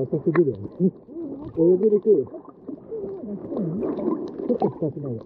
ここまた浅すぎるよね。泳ぎにくいよ。ちょっと深くないよ。